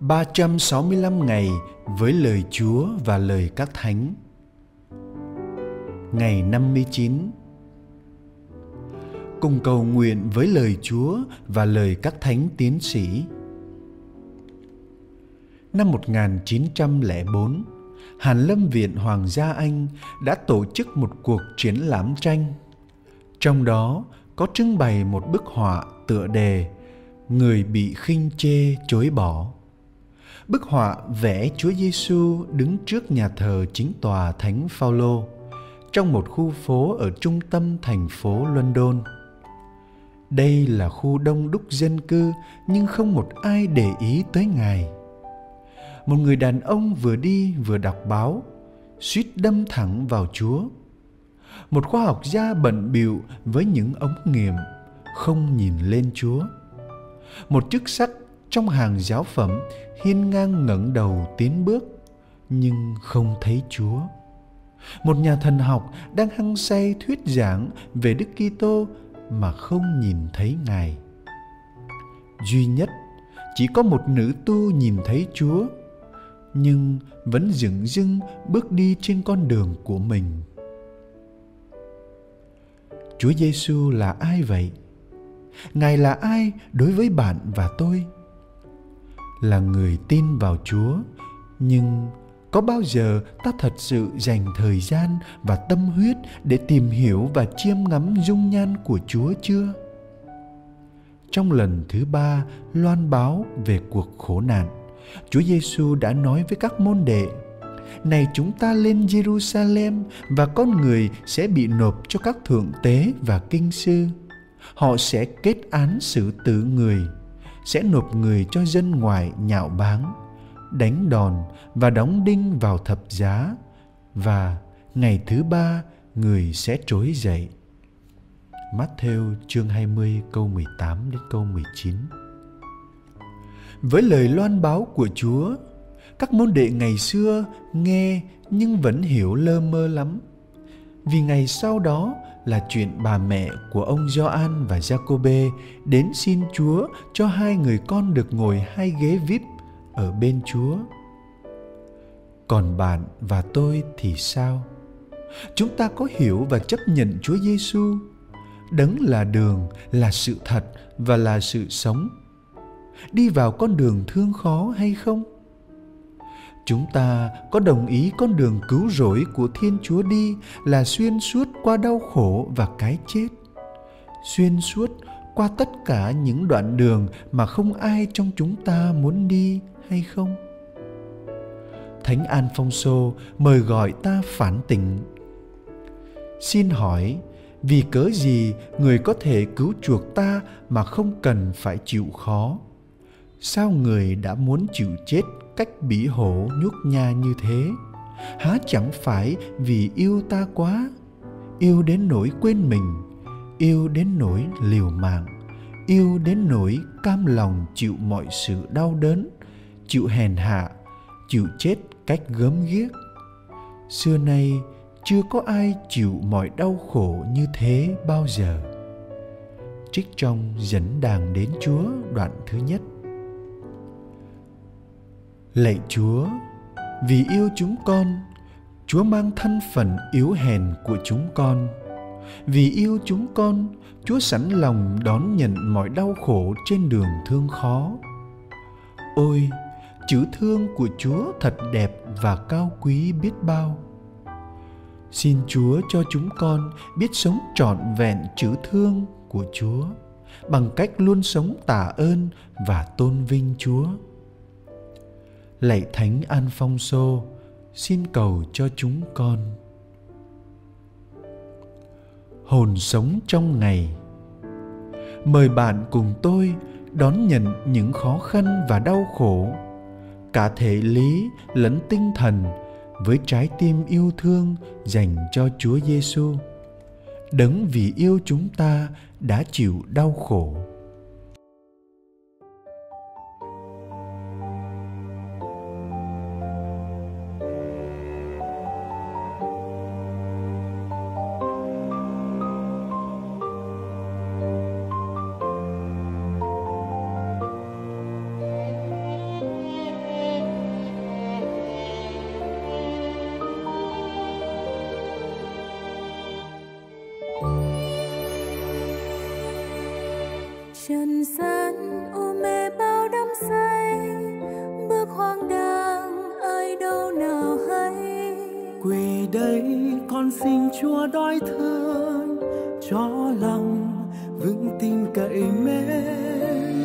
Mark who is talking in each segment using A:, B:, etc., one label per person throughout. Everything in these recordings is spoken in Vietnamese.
A: 365 ngày với lời Chúa và lời các thánh. Ngày 59 Cùng cầu nguyện với lời Chúa và lời các thánh tiến sĩ. Năm 1904, Hàn Lâm Viện Hoàng gia Anh đã tổ chức một cuộc triển lãm tranh. Trong đó có trưng bày một bức họa tựa đề Người bị khinh chê chối bỏ. Bức họa vẽ Chúa Giêsu đứng trước nhà thờ chính tòa Thánh Phaolô trong một khu phố ở trung tâm thành phố London. Đây là khu đông đúc dân cư nhưng không một ai để ý tới Ngài. Một người đàn ông vừa đi vừa đọc báo, suýt đâm thẳng vào Chúa. Một khoa học gia bận bịu với những ống nghiệm, không nhìn lên Chúa. Một chức sắc trong hàng giáo phẩm, hiên ngang ngẩng đầu tiến bước, nhưng không thấy Chúa. Một nhà thần học đang hăng say thuyết giảng về Đức Kitô mà không nhìn thấy Ngài. Duy nhất, chỉ có một nữ tu nhìn thấy Chúa, nhưng vẫn dửng dưng bước đi trên con đường của mình. Chúa Giêsu là ai vậy? Ngài là ai đối với bạn và tôi? Là người tin vào chúa. Nhưng có bao giờ ta thật sự dành thời gian và tâm huyết để tìm hiểu và chiêm ngắm dung nhan của chúa chưa? Trong lần thứ ba loan báo về cuộc khổ nạn, chúa giêsu đã nói với các môn đệ, này chúng ta lên jerusalem và con người sẽ bị nộp cho các thượng tế và kinh sư. Họ sẽ kết án xử tử người sẽ nộp người cho dân ngoài nhạo báng đánh đòn và đóng đinh vào thập giá và ngày thứ ba người sẽ trỗi dậy. Matthew chương 20 câu 18 đến câu 19 Với lời loan báo của Chúa, các môn đệ ngày xưa nghe nhưng vẫn hiểu lơ mơ lắm. Vì ngày sau đó là chuyện bà mẹ của ông Gioan và Jacobe đến xin Chúa cho hai người con được ngồi hai ghế VIP ở bên Chúa. Còn bạn và tôi thì sao? Chúng ta có hiểu và chấp nhận Chúa Giêsu đấng là đường, là sự thật và là sự sống. Đi vào con đường thương khó hay không? Chúng ta có đồng ý con đường cứu rỗi của thiên chúa đi là xuyên suốt qua đau khổ và cái chết. Xuyên suốt qua tất cả những đoạn đường mà không ai trong chúng ta muốn đi, hay không? Thánh an phong sô mời gọi ta phản tỉnh xin hỏi, vì cớ gì người có thể cứu chuộc ta mà không cần phải chịu khó? Sao người đã muốn chịu chết cách bỉ hổ nhút nha như thế. Há chẳng phải vì yêu ta quá, yêu đến nỗi quên mình, yêu đến nỗi liều mạng, yêu đến nỗi cam lòng chịu mọi sự đau đớn, chịu hèn hạ, chịu chết cách gớm ghiếc. Xưa nay chưa có ai chịu mọi đau khổ như thế bao giờ. Trích trong dẫn đàn đến chúa đoạn thứ nhất lạy chúa, vì yêu chúng con, chúa mang thân phận yếu hèn của chúng con. Vì yêu chúng con, chúa sẵn lòng đón nhận mọi đau khổ trên đường thương khó. Ôi, chữ thương của chúa thật đẹp và cao quý biết bao. Xin chúa cho chúng con biết sống trọn vẹn chữ thương của chúa, bằng cách luôn sống tạ ơn và tôn vinh chúa lạy thánh an phong xô, xin cầu cho chúng con hồn sống trong ngày mời bạn cùng tôi đón nhận những khó khăn và đau khổ, cả thể lý lẫn tinh thần với trái tim yêu thương dành cho Chúa Giêsu. Đấng vì yêu chúng ta đã chịu đau khổ
B: trần gian u mê bao đắm say. Bước hoang đang ai đâu nào hay.
C: Quỳ đây, con xin chúa đói thương, cho lòng vững tin cậy mến.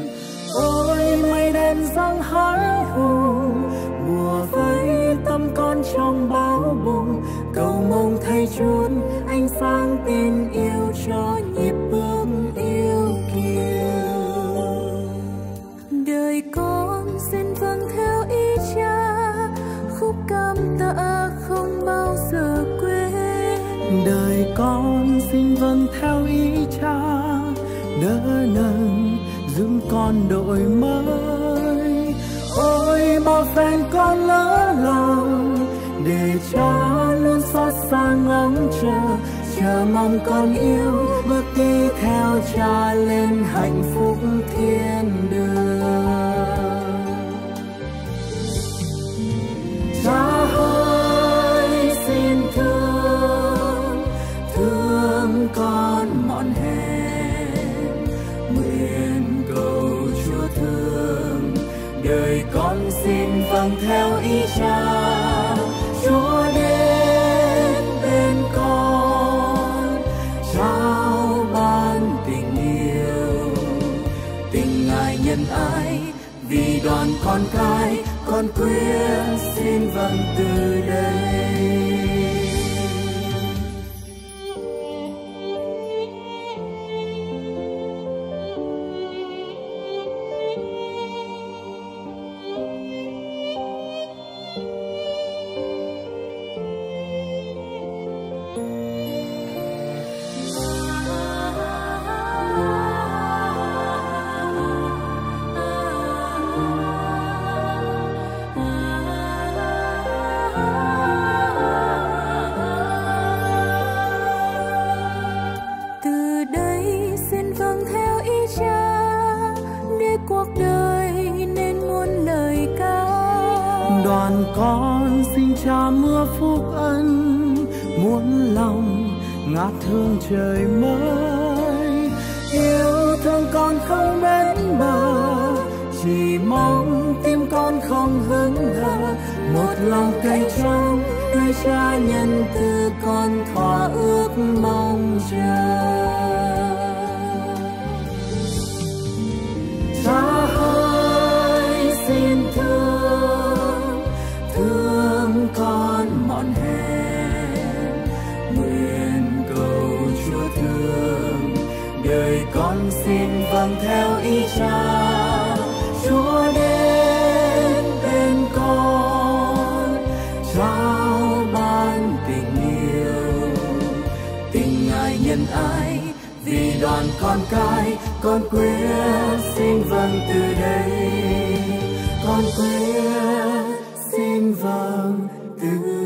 C: Ôi, mây đen giăng hái hùng, mùa vây tâm con trong bão bùng. Cầu mong thay chúa, ánh sáng tin yêu cho đỡ nâng giúp con đổi mới. Ôi bao phen con lỡ lòng, để cha luôn xót xa ngóng chờ. Chờ mong con yêu bước đi theo cha lên hạnh phúc thiên đường. Vâng theo ý cha. Chúa đến bên con, trao ban tình yêu. Tình ngài nhân ái, vì đoàn con cái, con quyết xin vâng từ đây. Đoàn con xin cha mưa phúc ân muốn lòng ngát thương trời mới. Yêu thương con không bến bờ, chỉ mong tim con không hứng hờ một lòng cay trong nơi cha nhân từ con thỏa ước mong chờ. Làm vâng theo ý cha. Chúa đến bên con trao ban tình yêu. Tình ngài nhân ái vì đoàn con cái, con quyết xin vâng từ đây. Con quyết xin vâng từ